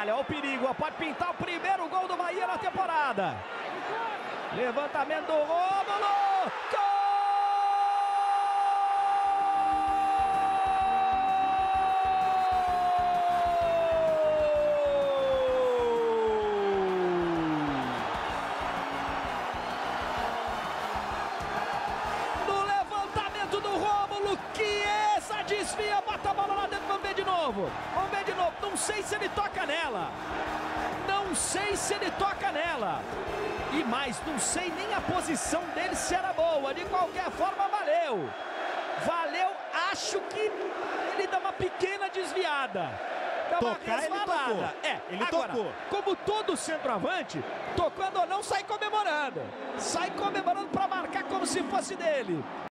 Olha o perigo, pode pintar o primeiro gol do Bahia na temporada. Levantamento do Rômulo. Gol! Desvia, bota a bola lá dentro, novo. Vamos ver de novo. Não sei se ele toca nela. Não sei se ele toca nela. E mais, não sei nem a posição dele se era boa. De qualquer forma, valeu. Valeu, acho que ele dá uma pequena desviada. Dá uma Tocar, ele resvalada. tocou. É, Ele agora, tocou. Como todo centroavante, tocando ou não, sai comemorando. Sai comemorando para marcar como se fosse dele.